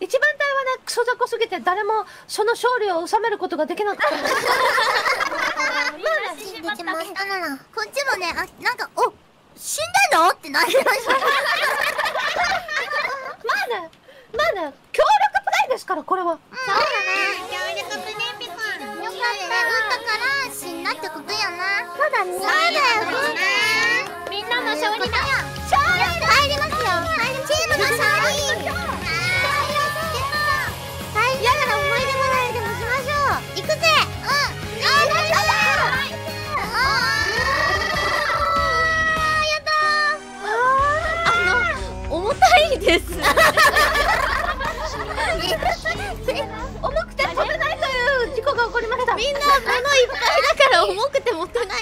一番隊はね、クソ雑魚すぎて誰もその？勝利を収めることができなかった。まあね、死んでしまったなら、こっちもね、あ、なんか、お死んだの？ってなりました。まあね、まあね、協力プレイですから、これは。そうだね。協力プレイピコン。よかった。打ったから死んだってことやな。そうだね。そうだよ、みんなの勝利だ。いです。重くて飛べないという事故が起こりました。みんな物いっぱいだから重くて持てない。